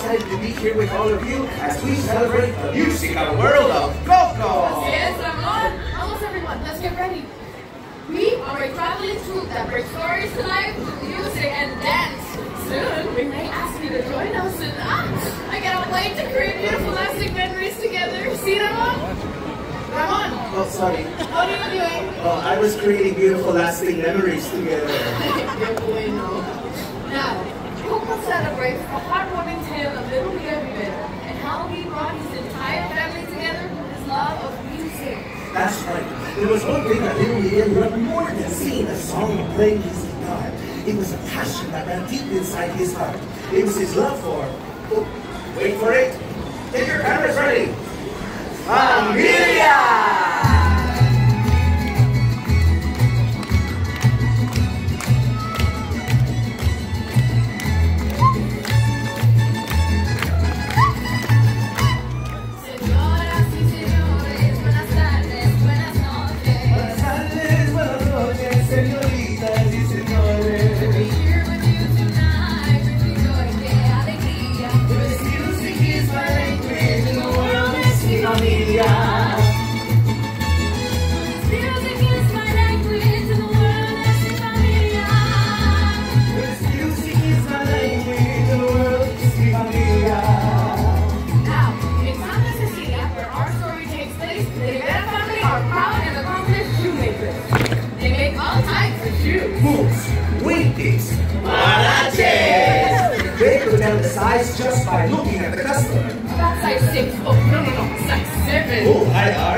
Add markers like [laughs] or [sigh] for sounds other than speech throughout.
excited to be here with all of you as we celebrate the musical world of Coco! Yes, Ramon. Vamos everyone, let's get ready. We are a traveling troupe that brings stories to life through music and dance. Soon, we may ask you to join us and ah, I cannot wait to create beautiful lasting memories together. See, Ramon? Ramon, Oh, sorry. what are you doing? Oh, I was creating beautiful lasting memories together. [laughs] Qué bueno. Now, Coco celebrates the heartwarming tale of little Miguel Rivera and how he brought his entire family together with his love of music. That's right. There was one thing that little Miguel loved more than singing a song and playing his guitar. It was a passion that ran deep inside his heart. It was his love for. Oh, wait for it. Get your cameras ready. Familia!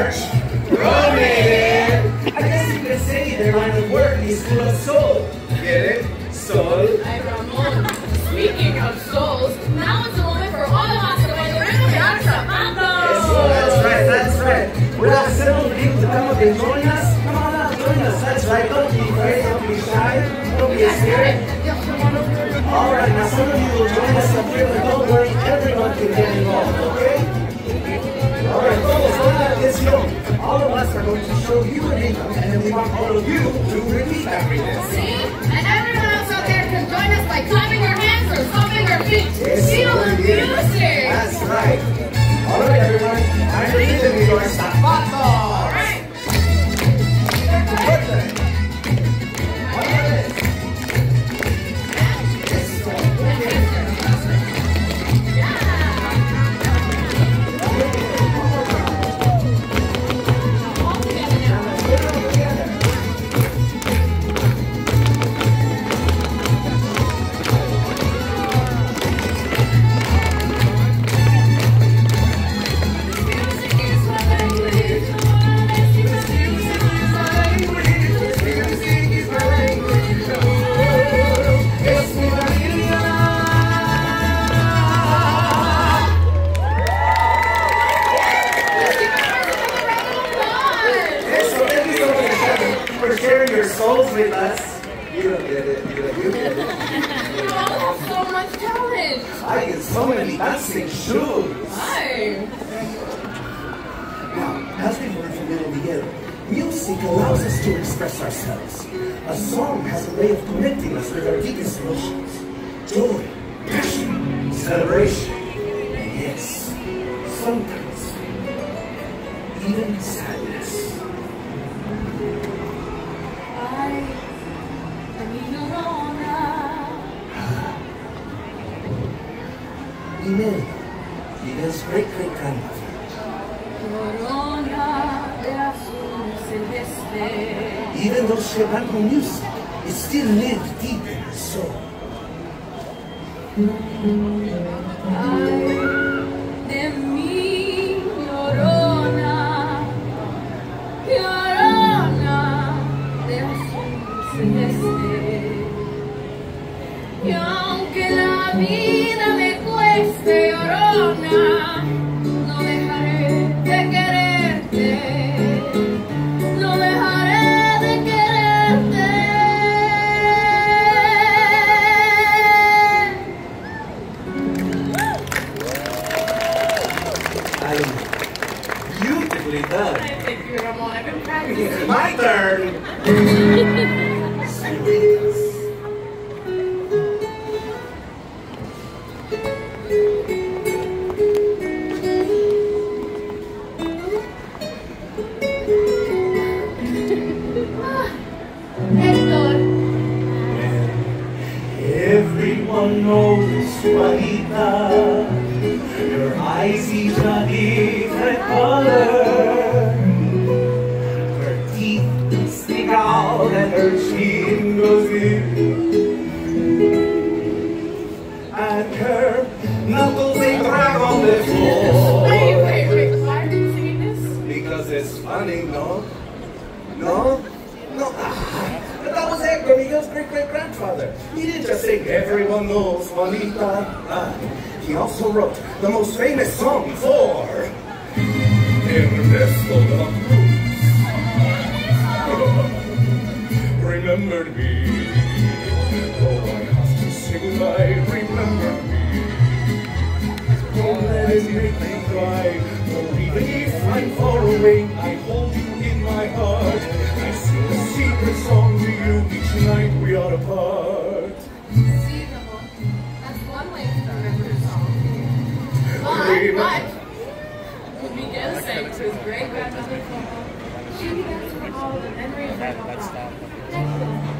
Hi, Arch. Ramon! I guess you could say their of work is full of soul. Get it? Soul. Hi, Ramon. Speaking of souls, now it's the moment for all of us to play the rhythm of our zapateado. Yes, oh, that's right, that's right. We'll have several people to come up and join us. Come on out, join us. That's right. Don't be afraid, don't be shy, don't be scared. All right, now some of you will join us up here, you a rhythm, and we want all of you to repeat. See? Our deepest emotions. Joy, passion, celebration, and yes, sometimes even sadness. Miguel, Miguel's great great grandmother. Even though she abandoned music, it still lived deep in her soul. Everyone knows Juanita. But that was great great grandfather. He didn't just sing Everyone Knows Juanita. Ah, he also wrote the most famous song for Ernesto de la Cruz. Remembered me. Oh, I have to say goodbye. Remember me. Don't let it make me cry. For even if I'm far away, I hold you in my heart. I sing a secret song you each night we are apart. See, That's one way to remember the song. But, but, what Miguel sang to his great grandmother, she began to recall the memory of her papa.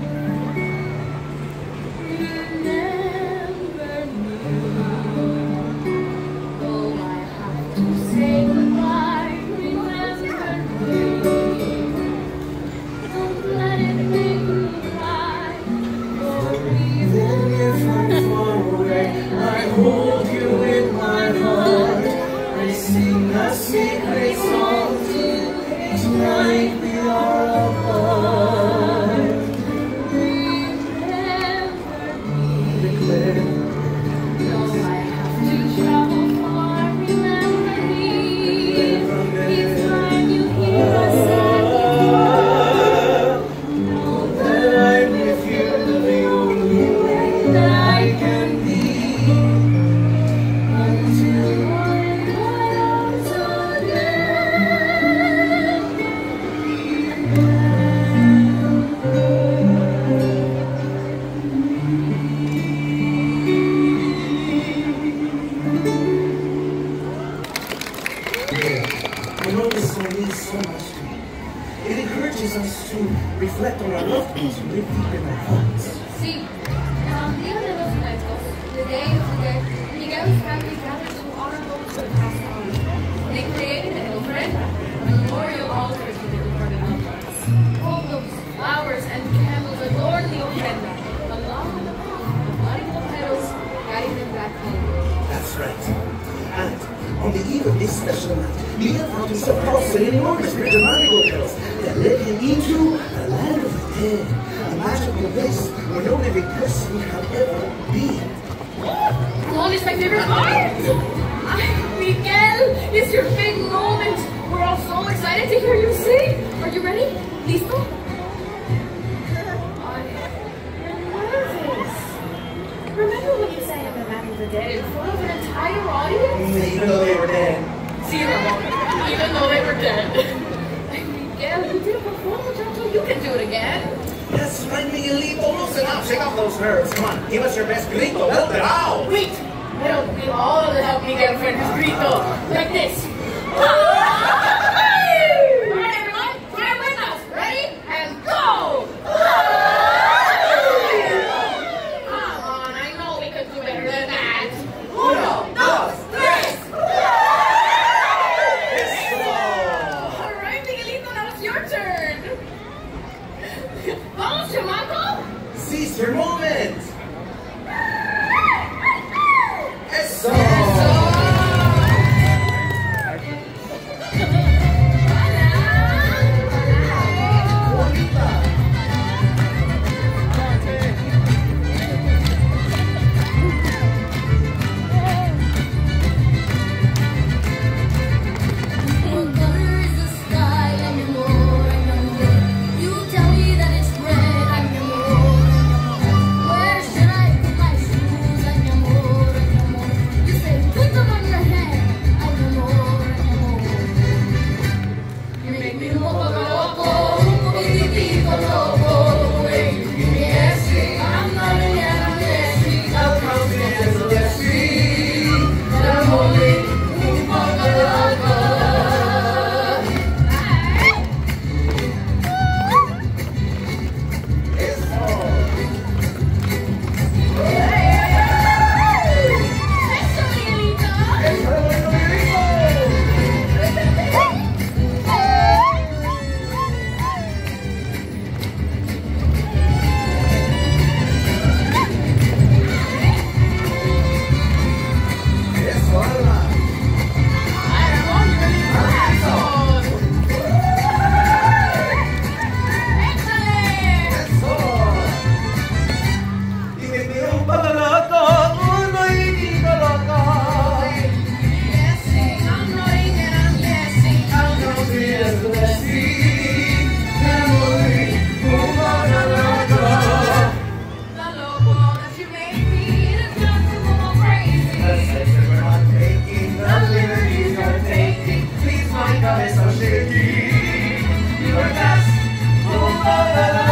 An enormous bridge of magical petals that led him into the land of the dead, a magical place where no living person had ever been. One is my favorite part. Miguel, it's your big moment. We're all so excited to hear you sing. Are you ready? Listo? Remember when you sang in the Land of the Dead in front of an entire audience? Even though they were dead. See, Ramon, even though they were dead. Ay, Miguel, you did it before, muchacho. You can do it again. That's right, Up. Shake off those nerves. Come on. Give us your best grito. Help it out. Wait, don't need all the help Miguel friends grito. Like this. la la.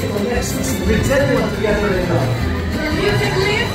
we did generate together in love.